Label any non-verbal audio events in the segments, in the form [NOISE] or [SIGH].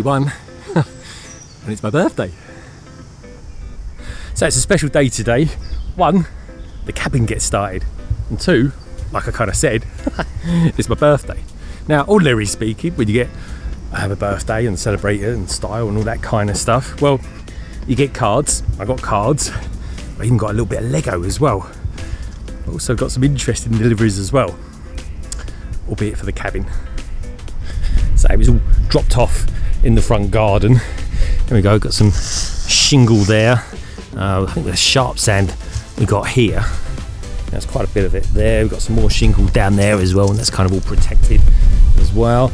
one, [LAUGHS] and it's my birthday. So it's a special day today. One, the cabin gets started, and two, like I kind of said, [LAUGHS] it's my birthday. Now, ordinarily speaking, when you get have a birthday and celebrate it and style and all that kind of stuff, well, you get cards. I got cards. I even got a little bit of Lego as well. Also got some interesting deliveries as well, albeit for the cabin. So it was all dropped off in the front garden. There we go. Got some shingle there. Uh, I think the sharp sand we got here. That's quite a bit of it there. We've got some more shingle down there as well, and that's kind of all protected as well.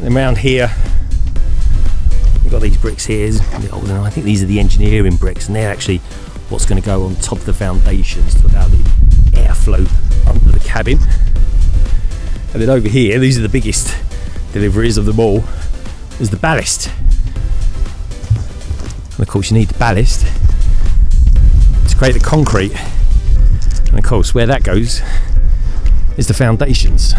And around here, we've got these bricks here. I think these are the engineering bricks, and they're actually what's going to go on top of the foundations to allow the airflow under the cabin. And then over here, these are the biggest deliveries of them all, is the ballast. And of course, you need the ballast to create the concrete. And of course, where that goes is the foundations.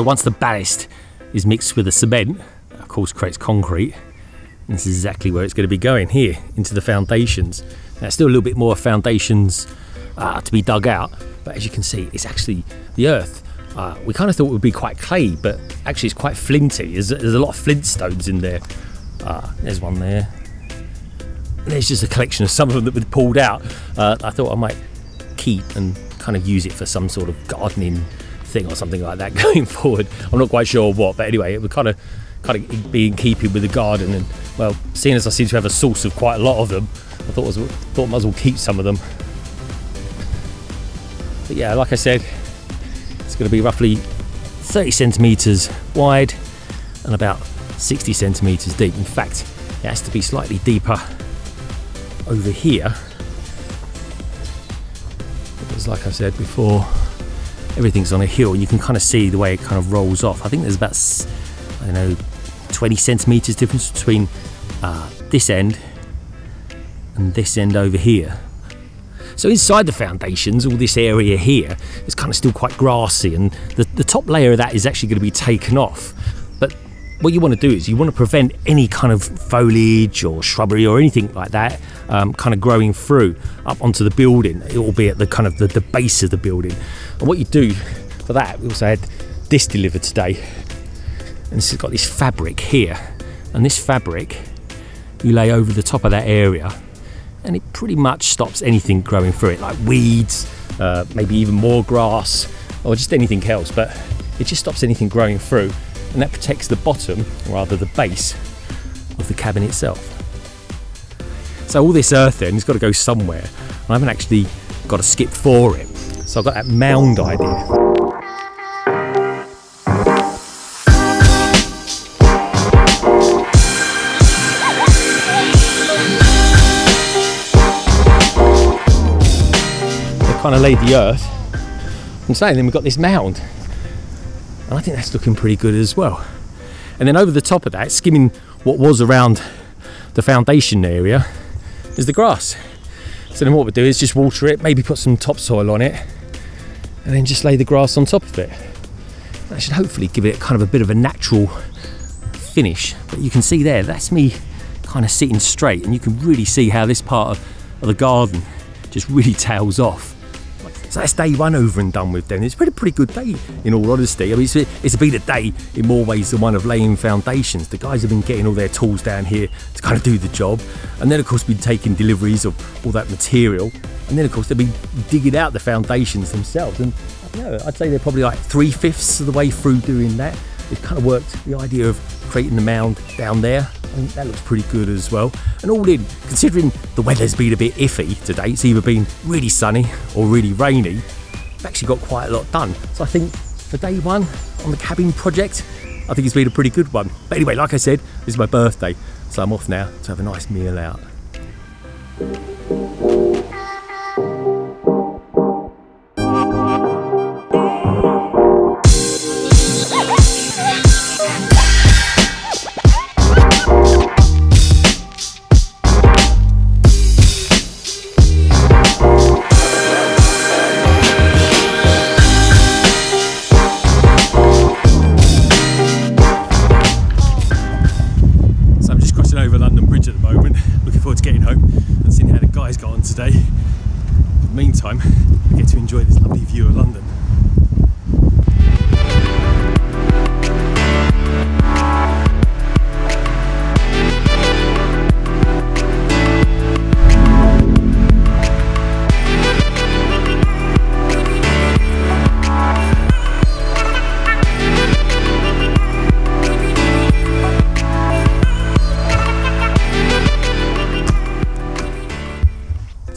So once the ballast is mixed with the cement, of course creates concrete, this is exactly where it's going to be going here into the foundations. Now still a little bit more foundations uh, to be dug out, but as you can see, it's actually the earth. Uh, we kind of thought it would be quite clay, but actually it's quite flinty. There's, there's a lot of flint stones in there. Uh, there's one there. And there's just a collection of some of them that were pulled out. Uh, I thought I might keep and kind of use it for some sort of gardening thing or something like that [LAUGHS] going forward. I'm not quite sure what, but anyway, it would kind of kind of be in keeping with the garden. And well, seeing as I seem to have a source of quite a lot of them, I thought was thought I might as well keep some of them. But yeah, like I said, it's going to be roughly 30 centimeters wide and about 60 centimeters deep. In fact, it has to be slightly deeper over here because like I said before everything's on a hill and you can kind of see the way it kind of rolls off. I think there's about I don't know 20 centimeters difference between uh, this end and this end over here. So inside the foundations all this area here is kind of still quite grassy and the, the top layer of that is actually going to be taken off what you want to do is you want to prevent any kind of foliage or shrubbery or anything like that um, kind of growing through up onto the building, albeit the kind of the, the base of the building. And what you do for that, we also had this delivered today, and this has got this fabric here, and this fabric you lay over the top of that area, and it pretty much stops anything growing through it, like weeds, uh, maybe even more grass, or just anything else. But it just stops anything growing through and that protects the bottom, or rather the base, of the cabin itself. So all this earth then has got to go somewhere. I haven't actually got a skip for it. So I've got that mound idea. Kind of laid the earth. I'm saying then we've got this mound. And I think that's looking pretty good as well. And then over the top of that, skimming what was around the foundation area, is the grass. So then what we do is just water it, maybe put some topsoil on it, and then just lay the grass on top of it. That should hopefully give it kind of a bit of a natural finish. But you can see there, that's me kind of sitting straight, and you can really see how this part of, of the garden just really [LAUGHS] tails off. So that's day one over and done with then. It's been a pretty good day in all honesty. I mean, it's, it's been a day in more ways than one of laying foundations. The guys have been getting all their tools down here to kind of do the job. And then of course been taking deliveries of all that material. And then of course they've been digging out the foundations themselves. And know, I'd say they're probably like three fifths of the way through doing that. It kind of worked the idea of creating the mound down there That looks pretty good as well. And all in, considering the weather's been a bit iffy today, it's either been really sunny or really rainy, I've actually got quite a lot done. So I think for day one on the cabin project, I think it's been a pretty good one. But anyway, like I said, this is my birthday, so I'm off now to have a nice meal out.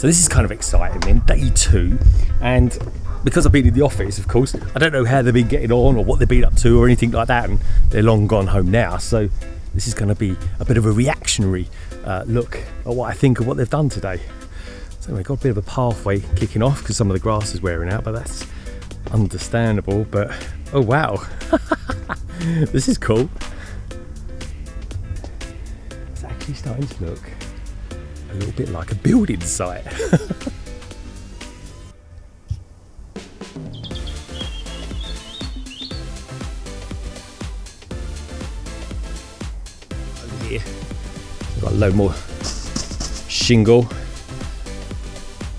So this is kind of exciting then, day two, and because I've been in the office, of course, I don't know how they've been getting on or what they've been up to or anything like that, and they're long gone home now. So this is going to be a bit of a reactionary uh, look at what I think of what they've done today. So we've got a bit of a pathway kicking off because some of the grass is wearing out, but that's understandable. But oh wow, [LAUGHS] this is cool. It's actually starting to look a little bit like a building site. [LAUGHS] Over here, we've got a load more shingle.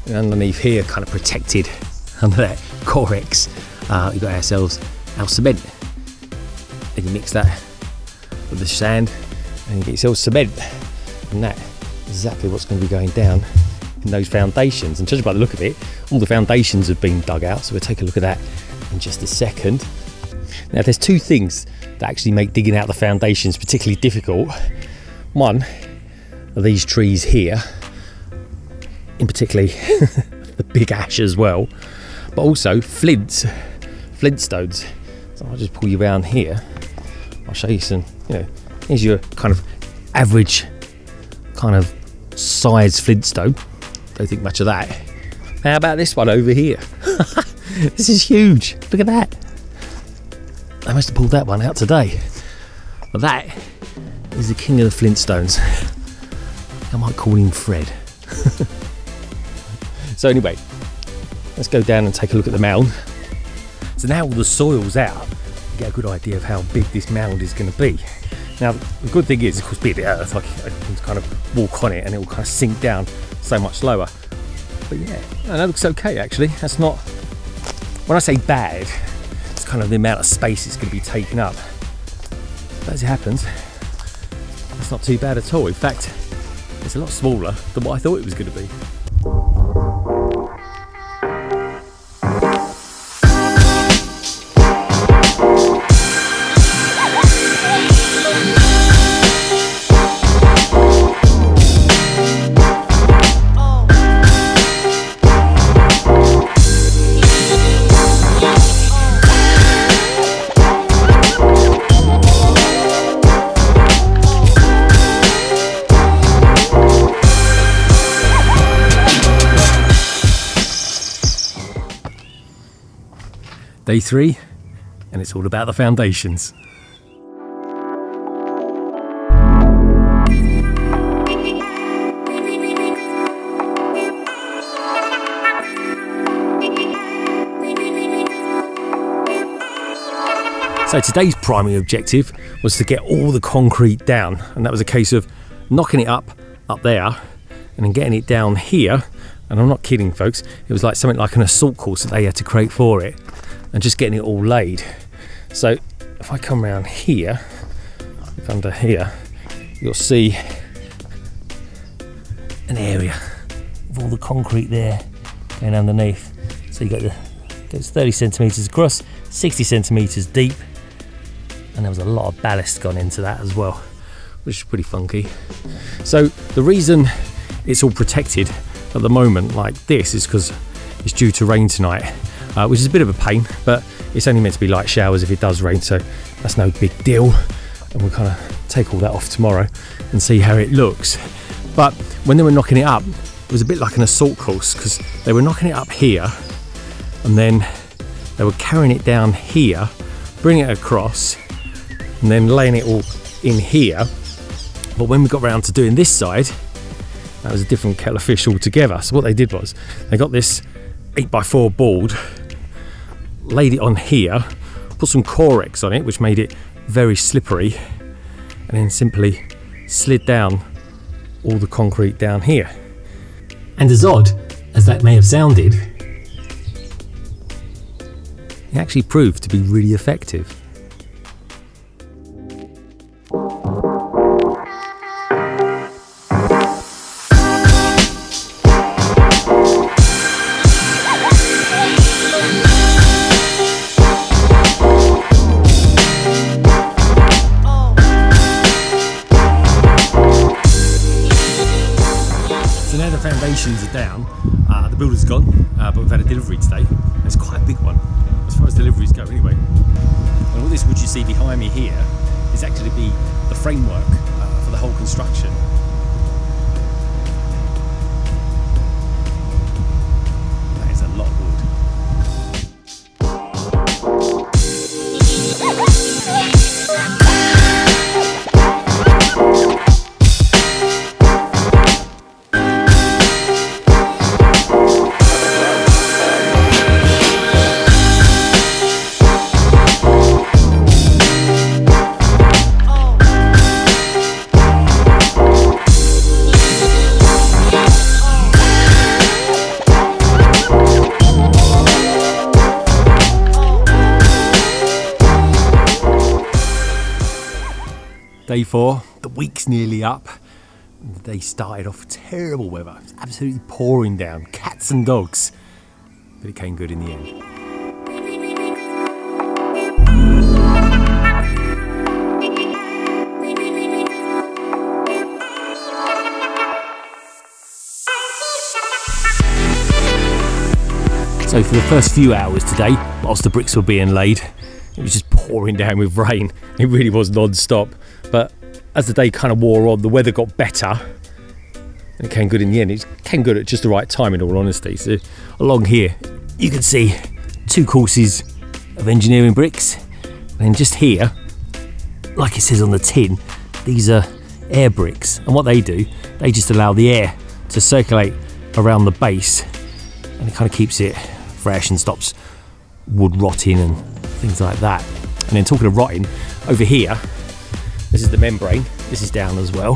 And underneath here, kind of protected [LAUGHS] under that Correx, uh, we've got ourselves our cement. And you mix that with the sand and you get yourself cement. And that exactly what's going to be going down in those foundations. And judging by the look of it, all the foundations have been dug out. So we'll take a look at that in just a second. Now, there's two things that actually make digging out the foundations particularly difficult. One are these trees here, in particularly [LAUGHS] the big ash as well, but also flints, flintstones. So I'll just pull you around here. I'll show you some, you know, here's your kind of average kind of size flintstone. Don't think much of that. How about this one over here? [LAUGHS] this is huge. Look at that. I must have pulled that one out today. But that is the king of the Flintstones. I might call him Fred. [LAUGHS] so anyway, let's go down and take a look at the mound. So now all the soil's out, get a good idea of how big this mound is going to be. Now, the good thing is, of course, being the earth, like I can kind of walk on it and it will kind of sink down so much lower. But yeah, and that looks okay actually. That's not, when I say bad, it's kind of the amount of space it's going to be taken up. But as it happens, that's not too bad at all. In fact, it's a lot smaller than what I thought it was going to be. Day three, and it's all about the foundations. So today's primary objective was to get all the concrete down, and that was a case of knocking it up up there and then getting it down here. And I'm not kidding, folks. It was like something like an assault course that they had to create for it, and just getting it all laid. So if I come around here, under here, you'll see an area of all the concrete there going underneath. So you got the goes 30 centimeters across, 60 centimeters deep, and there was a lot of ballast gone into that as well, which is pretty funky. So the reason it's all protected at the moment like this is because it's due to rain tonight, uh, which is a bit of a pain, but it's only meant to be light showers if it does rain, so that's no big deal. And we'll kind of take all that off tomorrow and see how it looks. But when they were knocking it up, it was a bit like an assault course because they were knocking it up here and then they were carrying it down here, bringing it across, and then laying it all in here. But when we got around to doing this side, that was a different kettle of fish altogether. So what they did was they got this 8x4 board, laid it on here, put some Correx on it, which made it very slippery, and then simply slid down all the concrete down here. And as odd as that may have sounded, it actually proved to be really effective. The week's nearly up. The day started off terrible weather. It was absolutely pouring down, cats and dogs. But it came good in the end. So for the first few hours today, whilst the bricks were being laid, it was just pouring down with rain. It really was non-stop. But as the day kind of wore on, the weather got better. And it came good in the end. It came good at just the right time, in all honesty. So along here, you can see two courses of engineering bricks. And just here, like it says on the tin, these are air bricks. And what they do, they just allow the air to circulate around the base and it kind of keeps it fresh and stops wood rotting and things like that. And then talking of rotting, over here, this is the membrane, this is down as well.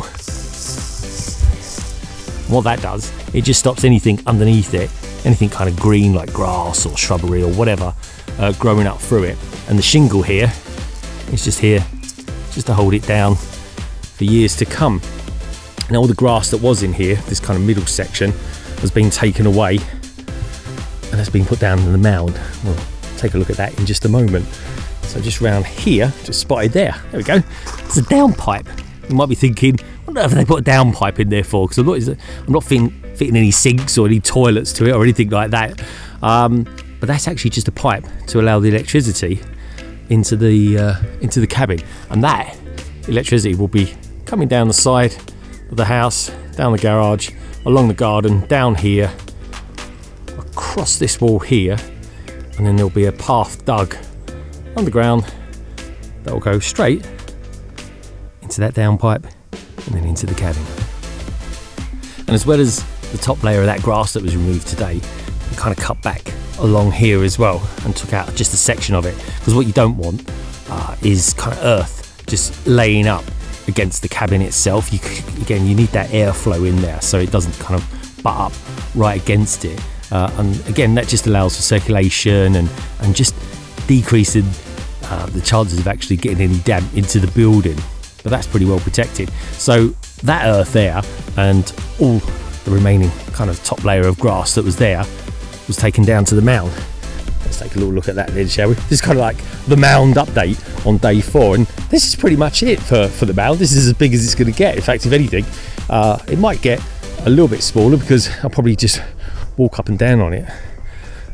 And what that does, it just stops anything underneath it, anything kind of green like grass or shrubbery or whatever, uh, growing up through it. And the shingle here is just here, just to hold it down for years to come. Now all the grass that was in here, this kind of middle section, has been taken away and has been put down in the mound. We'll take a look at that in just a moment. So just round here, just spotted there. There we go. It's a downpipe. You might be thinking, on earth have they put a downpipe in there for? Because I'm not, I'm not fitting, fitting any sinks or any toilets to it or anything like that. Um, but that's actually just a pipe to allow the electricity into the uh, into the cabin, and that electricity will be coming down the side of the house, down the garage, along the garden, down here, across this wall here, and then there'll be a path dug underground that will go straight into that downpipe and then into the cabin. And as well as the top layer of that grass that was removed today, we kind of cut back along here as well and took out just a section of it because what you don't want uh, is kind of earth just laying up against the cabin itself. You again, you need that airflow in there so it doesn't kind of butt up right against it. Uh, and again, that just allows for circulation and and just decreasing uh, the chances of actually getting any damp into the building. But that's pretty well protected. So that earth there and all the remaining kind of top layer of grass that was there was taken down to the mound. Let's take a little look at that then, shall we? This is kind of like the mound update on day four, and this is pretty much it for, for the mound. This is as big as it's going to get. In fact, if anything, uh, it might get a little bit smaller because I'll probably just walk up and down on it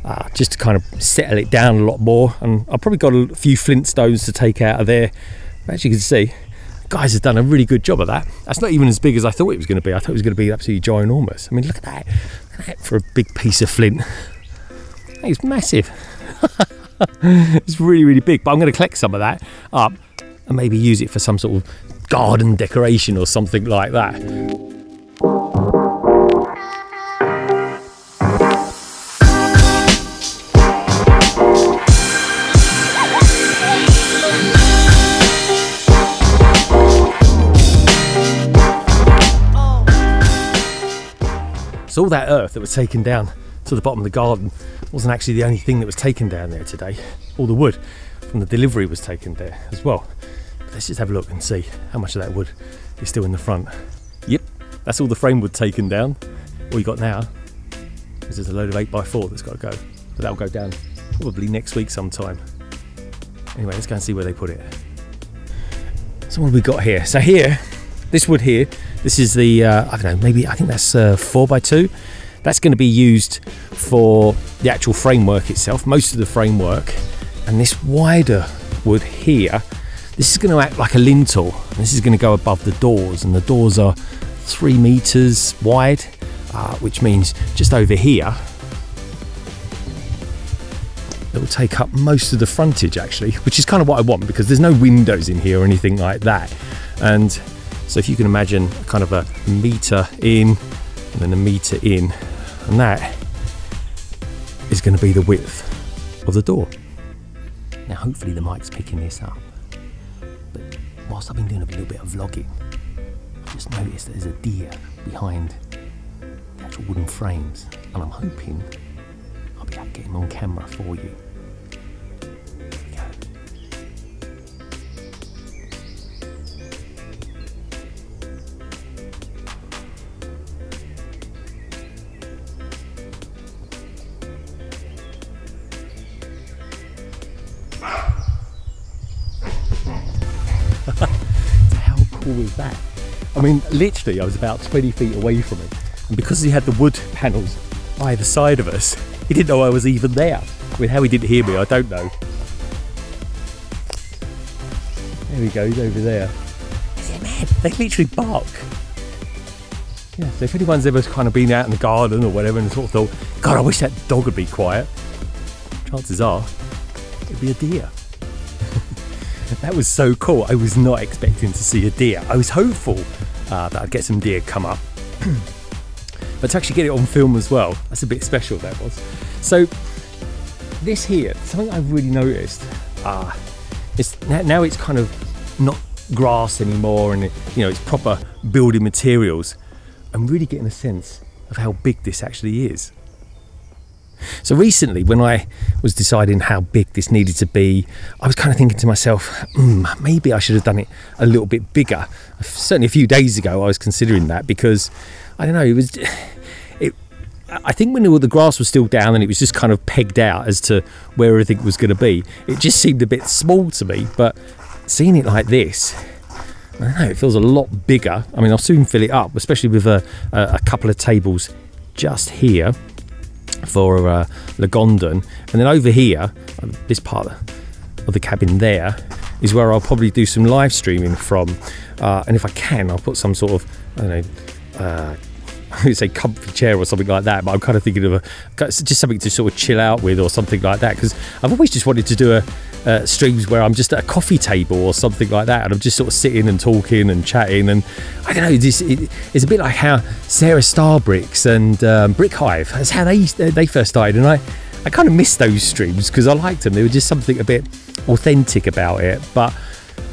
uh, just to kind of settle it down a lot more. And I've probably got a few flint stones to take out of there. But as you can see, guys have done a really good job of that. That's not even as big as I thought it was going to be. I thought it was going to be absolutely ginormous. I mean, look at that. Look at that for a big piece of flint. It's massive. [LAUGHS] it's really, really big. But I'm going to collect some of that up and maybe use it for some sort of garden decoration or something like that. So all that earth that was taken down to the bottom of the garden wasn't actually the only thing that was taken down there today. All the wood from the delivery was taken there as well. But let's just have a look and see how much of that wood is still in the front. Yep, that's all the frame wood taken down. All you got now is there's a load of 8x4 that's got to go. But that'll go down probably next week sometime. Anyway, let's go and see where they put it. So what have we got here? So here, this wood here, this is the, uh, I don't know, maybe, I think that's uh, 4x2. That's going to be used for the actual framework itself, most of the framework. And this wider wood here, this is going to act like a lintel. This is going to go above the doors, and the doors are three meters wide, uh, which means just over here, it will take up most of the frontage actually, which is kind of what I want because there's no windows in here or anything like that. And so if you can imagine kind of a meter in and then a meter in, and that is going to be the width of the door. Now hopefully the mic's picking this up. But whilst I've been doing a little bit of vlogging, I've just noticed that there's a deer behind the actual wooden frames. And I'm hoping I'll be able to get him on camera for you. Mean, literally, I was about 20 feet away from him, and because he had the wood panels either side of us, he didn't know I was even there. I mean, how he didn't hear me, I don't know. There we go, he's over there. Is it mad? They literally bark. Yeah, so if anyone's ever kind of been out in the garden or whatever and sort of thought, God, I wish that dog would be quiet, chances are it'd be a deer. [LAUGHS] That was so cool. I was not expecting to see a deer. I was hopeful uh, that I'd get some deer come up. [CLEARS THROAT] but to actually get it on film as well, that's a bit special, that was. So, this here, something I've really noticed, uh, it's, now, it's kind of not grass anymore and it, you know, it's proper building materials. I'm really getting a sense of how big this actually is. So recently, when I was deciding how big this needed to be, I was kind of thinking to myself, mm, maybe I should have done it a little bit bigger. Certainly, a few days ago, I was considering that because I don't know. It was, it. I think when the grass was still down and it was just kind of pegged out as to where everything was going to be, it just seemed a bit small to me. But seeing it like this, I don't know. It feels a lot bigger. I mean, I'll soon fill it up, especially with a, a couple of tables just here for uh, Lagondon. And then over here, uh, this part of the cabin there, is where I'll probably do some live streaming from. Uh, and if I can, I'll put some sort of, I don't know, uh, [LAUGHS] would say comfy chair or something like that, but I'm kind of thinking of a just something to sort of chill out with or something like that because I've always just wanted to do a uh, streams where I'm just at a coffee table or something like that, and I'm just sort of sitting and talking and chatting, and I don't know, this it, it's a bit like how Sarah Starbricks and um, Brick Hive, that's how they they first started, and I I kind of miss those streams because I liked them. There was just something a bit authentic about it, but.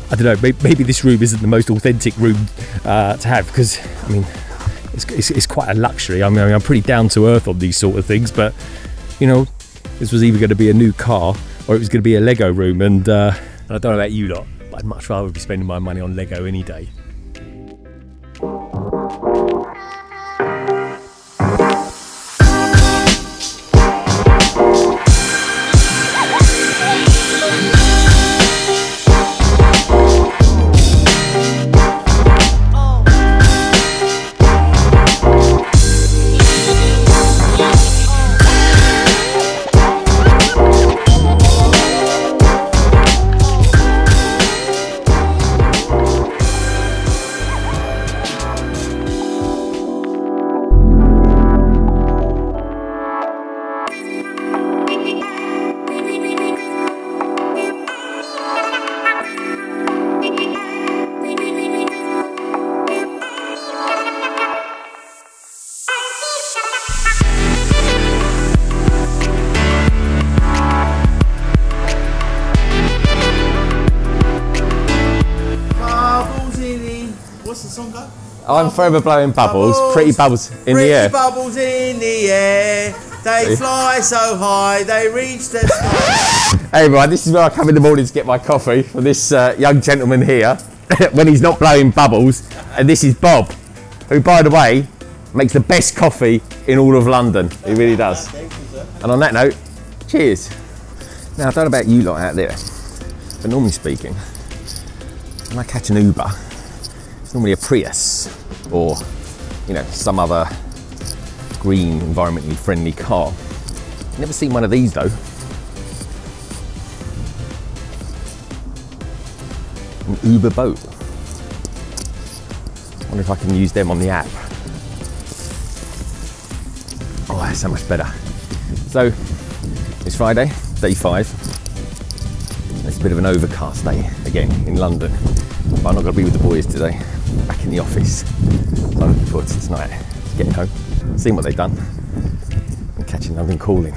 I don't know. Maybe, maybe this room isn't the most authentic room uh, to have because, I mean, it's, it's, it's, quite a luxury. I mean, I'm pretty down to earth on these sort of things, but you know, this was either going to be a new car or it was going to be a Lego room. And, uh, and I don't know about you lot, but I'd much rather be spending my money on Lego any day. I'm forever blowing bubbles, pretty bubbles in the air. bubbles in the air. They fly so high, they reach the sky. [LAUGHS] Hey everyone, this is where I come in the morning to get my coffee for this uh, young gentleman here [LAUGHS] when he's not blowing bubbles. And this is Bob, who by the way makes the best coffee in all of London. He really does. And on that note, cheers. Now I don't know about you lot out there, but normally speaking, when I catch an Uber, it's normally a Prius or you know some other green, environmentally friendly car. Never seen one of these though. an Uber boat. wonder if I can use them on the app. Oh, that's so much better. So, it's Friday, day five. It's a bit of an overcast day again in London. But I'm not going to be with the boys today. Back in the office. I'm looking forward to tonight. Getting home, seeing what they've done, and catching London calling.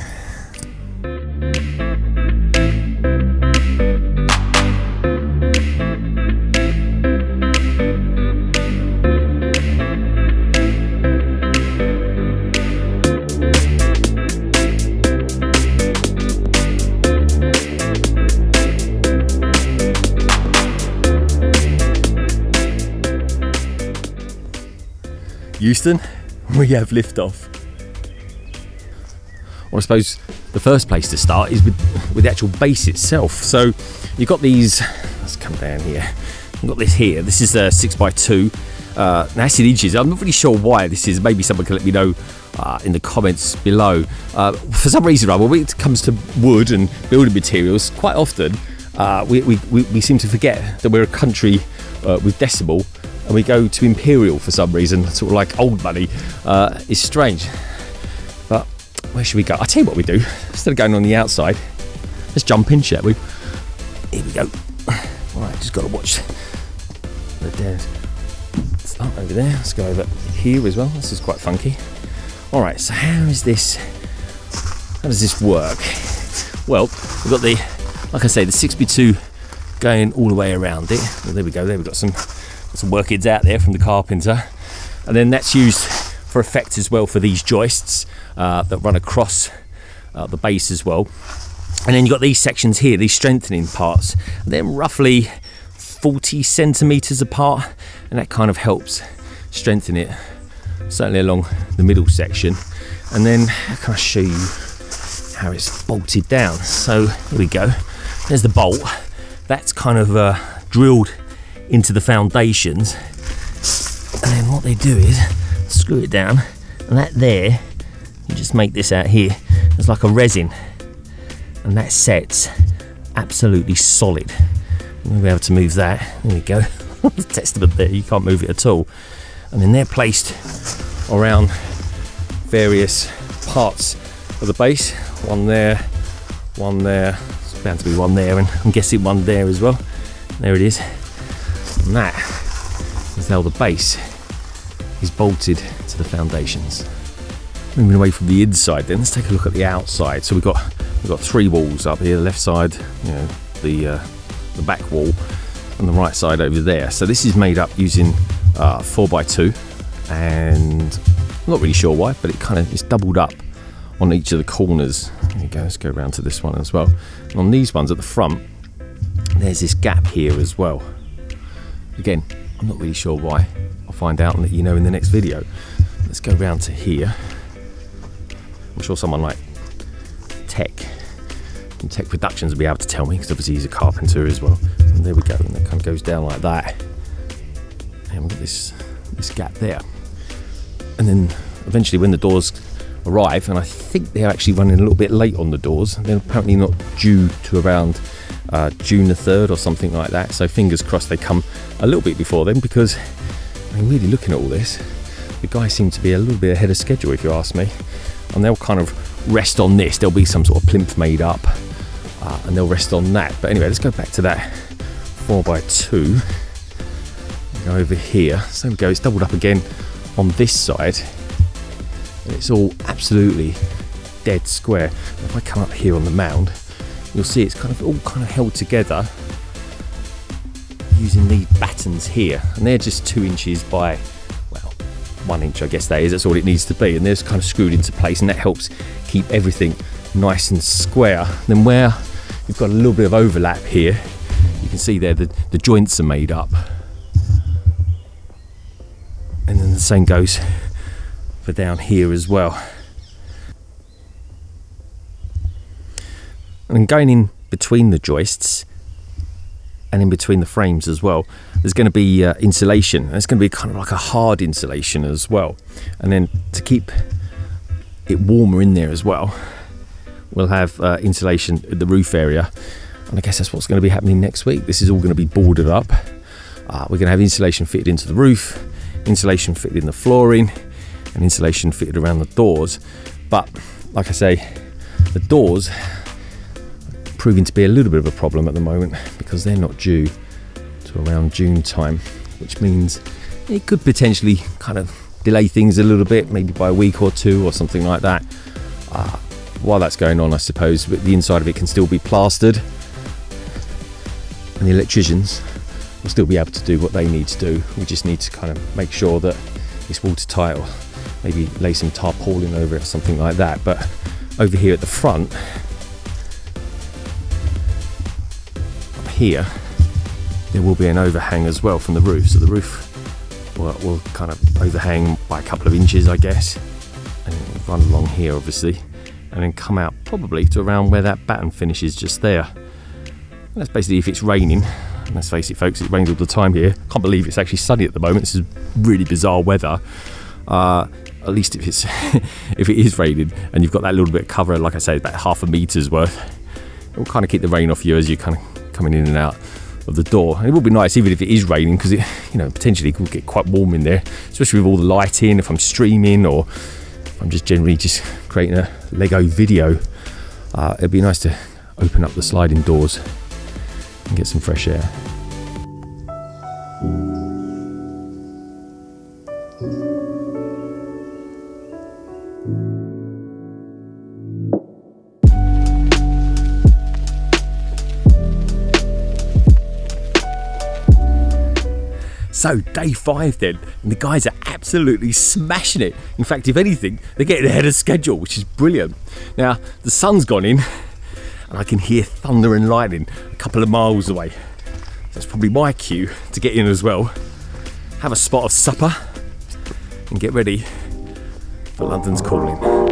Euston, [LAUGHS] we have liftoff. Well, I suppose the first place to start is with, with the actual base itself. So you've got these, let's come down here. I've got this here. This is a 6x2. Uh, that's in inches. I'm not really sure why this is. Maybe someone can let me know uh, in the comments below. Uh, for some reason, right, when it comes to wood and building materials, quite often uh, we, we, we, we seem to forget that we're a country uh, with decimal and we go to imperial for some reason, sort of like old money. Uh, it's strange. But where should we go? I'll tell you what we do. Instead of going on the outside, let's jump in, shall we? Here we go. All right, just got to watch the dead. Start over there. Let's go over here as well. This is quite funky. All right, so how is this? How does this work? Well, we've got the, like I say, the 6x2 going all the way around it. Well, there we go. There we've got some some workings out there from the carpenter, and then that's used for effect as well for these joists uh, that run across uh, the base as well. And then you've got these sections here, these strengthening parts. They're roughly 40 centimeters apart, and that kind of helps strengthen it, certainly along the middle section. And then I can I show you how it's bolted down. So here we go. There's the bolt. That's kind of uh, drilled into the foundations. And then what they do is screw it down, and that there, you just make this out here, it's like a resin, and that sets absolutely solid. We'll be able to move that. There we go. [LAUGHS] Testament there, you can't move it at all. And then they're placed around various parts of the base. One there, one there. It's bound to be one there, and I'm guessing one there as well. There it is. And that is how the base is bolted to the foundations. Moving away from the inside then, let's take a look at the outside. So we've got we've got three walls up here, the left side, you know, the uh, the back wall, and the right side over there. So this is made up using uh, 4x2 and I'm not really sure why, but it kind of is doubled up on each of the corners. There you go, let's go around to this one as well. And on these ones at the front, there's this gap here as well. Again, I'm not really sure why. I'll find out and let you know in the next video. Let's go round to here. I'm sure someone like Tech from Tech Productions will be able to tell me because obviously he's a carpenter as well. And there we go, and it kind of goes down like that. And we've got this this gap there. And then eventually when the doors arrive, and I think they're actually running a little bit late on the doors. They're apparently not due to around uh, June the 3rd or something like that. So fingers crossed they come a little bit before then because I mean, really looking at all this, the guys seem to be a little bit ahead of schedule if you ask me. And they'll kind of rest on this. There'll be some sort of plinth made up uh, and they'll rest on that. But anyway, let's go back to that 4x2. Go over here. So we go, it's doubled up again on this side. And it's all absolutely dead square. If I come up here on the mound, you'll see it's kind of all kind of held together using these battens here and they're just two inches by well one inch, I guess that is. That's all it needs to be, and there's kind of screwed into place, and that helps keep everything nice and square. Then where you've got a little bit of overlap here, you can see there the, the joints are made up, and then the same goes for down here as well. And going in between the joists and in between the frames as well, there's going to be uh, insulation. And it's going to be kind of like a hard insulation as well. And then to keep it warmer in there as well, we'll have uh, insulation at the roof area. And I guess that's what's going to be happening next week. This is all going to be boarded up. Uh, we're going to have insulation fitted into the roof, insulation fitted in the flooring, and insulation fitted around the doors. But like I say, the doors proving to be a little bit of a problem at the moment because they're not due to around June time, which means it could potentially kind of delay things a little bit, maybe by a week or two or something like that. Uh, while that's going on, I suppose, but the inside of it can still be plastered, and the electricians will still be able to do what they need to do. We just need to kind of make sure that it's watertight or maybe lay some tarpaulin over it or something like that. But over here at the front, here there will be an overhang as well from the roof. So the roof will, will kind of overhang by a couple of inches I guess and run along here obviously and then come out probably to around where that batten finishes just there. And that's basically if it's raining let's face it folks it rains all the time here. Can't believe it's actually sunny at the moment. This is really bizarre weather. Uh, at least if it's [LAUGHS] if it is raining and you've got that little bit of cover like I say about half a meter's worth it will kind of keep the rain off you as you kind of coming in and out of the door. And it would be nice even if it is raining because it, you know, potentially could get quite warm in there, especially with all the lighting. If I'm streaming or if I'm just generally just creating a Lego video, uh, it'd be nice to open up the sliding doors and get some fresh air. So, day five then, and the guys are absolutely smashing it. In fact, if anything, they're getting ahead of schedule, which is brilliant. Now, the sun's gone in, and I can hear thunder and lightning a couple of miles away. That's probably my cue to get in as well. Have a spot of supper, and get ready for London's calling.